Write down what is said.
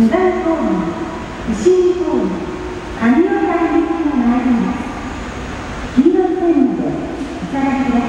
2番公ーム石公ホ神岡行きが参ります。黄色い線までお下がりくだ